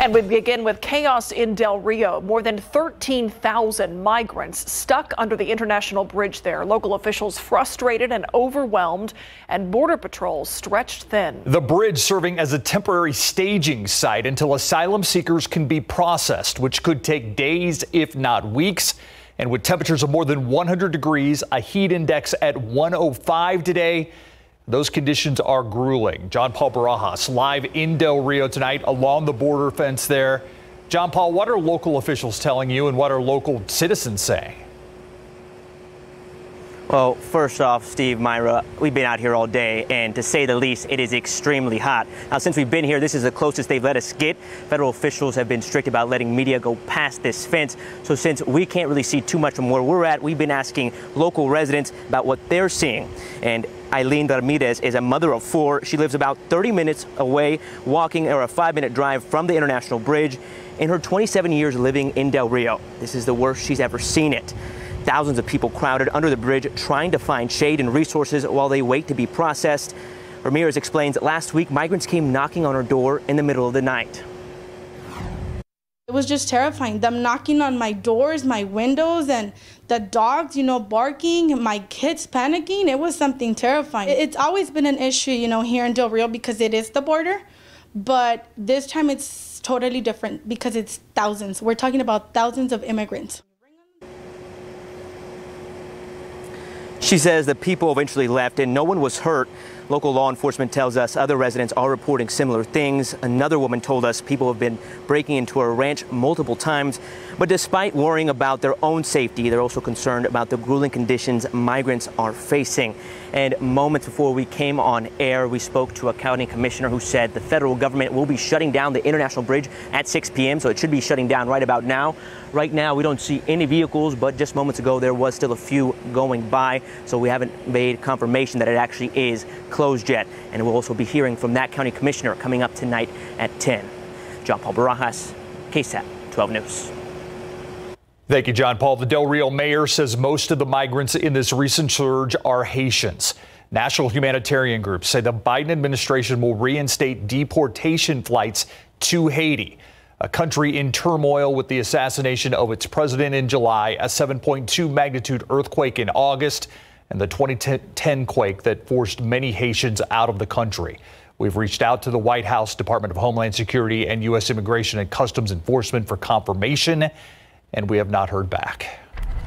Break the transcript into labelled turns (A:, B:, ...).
A: And we begin with chaos in Del Rio. More than 13,000 migrants stuck under the international bridge there. Local officials frustrated and overwhelmed, and Border Patrol stretched thin.
B: The bridge serving as a temporary staging site until asylum seekers can be processed, which could take days, if not weeks. And with temperatures of more than 100 degrees, a heat index at 105 today, those conditions are grueling. John Paul Barajas live in Del Rio tonight along the border fence there. John Paul, what are local officials telling you and what are local citizens saying?
C: Well, first off, Steve, Myra, we've been out here all day, and to say the least, it is extremely hot. Now, since we've been here, this is the closest they've let us get. Federal officials have been strict about letting media go past this fence. So since we can't really see too much from where we're at, we've been asking local residents about what they're seeing. And Eileen Ramirez is a mother of four. She lives about 30 minutes away, walking or a five minute drive from the International Bridge. In her 27 years living in Del Rio, this is the worst she's ever seen it. Thousands of people crowded under the bridge trying to find shade and resources while they wait to be processed. Ramirez explains that last week migrants came knocking on her door in the middle of the night.
D: It was just terrifying. Them knocking on my doors, my windows, and the dogs, you know, barking, my kids panicking. It was something terrifying. It's always been an issue, you know, here in Del Rio because it is the border. But this time it's totally different because it's thousands. We're talking about thousands of immigrants.
C: She says the people eventually left and no one was hurt. Local law enforcement tells us other residents are reporting similar things. Another woman told us people have been breaking into her ranch multiple times. But despite worrying about their own safety, they're also concerned about the grueling conditions migrants are facing. And moments before we came on air, we spoke to a county commissioner who said the federal government will be shutting down the international bridge at 6 p.m. So it should be shutting down right about now. Right now, we don't see any vehicles, but just moments ago, there was still a few going by. So we haven't made confirmation that it actually is closed yet. And we'll also be hearing from that county commissioner coming up tonight at 10. John Paul Barajas, KSAT 12 News.
B: Thank you, John Paul. The Del Rio mayor says most of the migrants in this recent surge are Haitians. National humanitarian groups say the Biden administration will reinstate deportation flights to Haiti, a country in turmoil with the assassination of its president in July, a 7.2 magnitude earthquake in August, and the 2010 quake that forced many Haitians out of the country. We've reached out to the White House, Department of Homeland Security, and U.S. Immigration and Customs Enforcement for confirmation and we have not heard back.